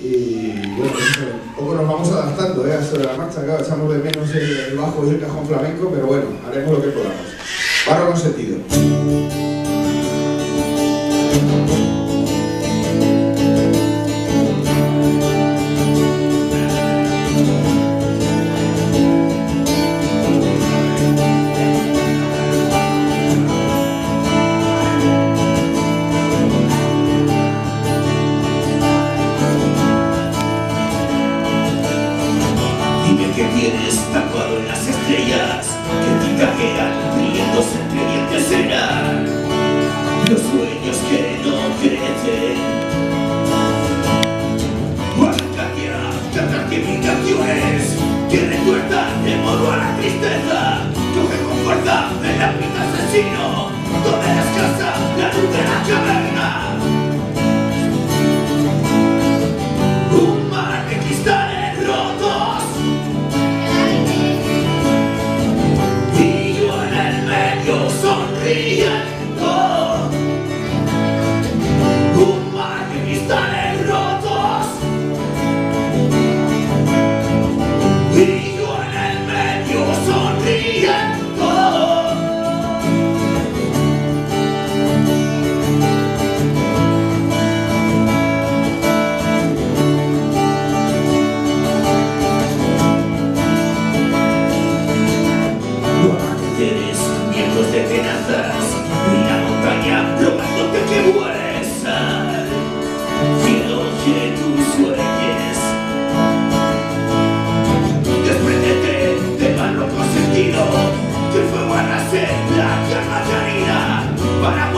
Y bueno, poco nos vamos adaptando ¿eh? sobre la marcha, claro, echamos de menos el bajo y el cajón flamenco, pero bueno, haremos lo que podamos. Barro con sentido. Tienes tatuado en las estrellas Que titajean riéndose entre dientes serán Los sueños que no crecen. Mil canciones Que recuerdan de modo a la tristeza. Coge con fuerza el lápiz asesino. Donde descansa la luz But I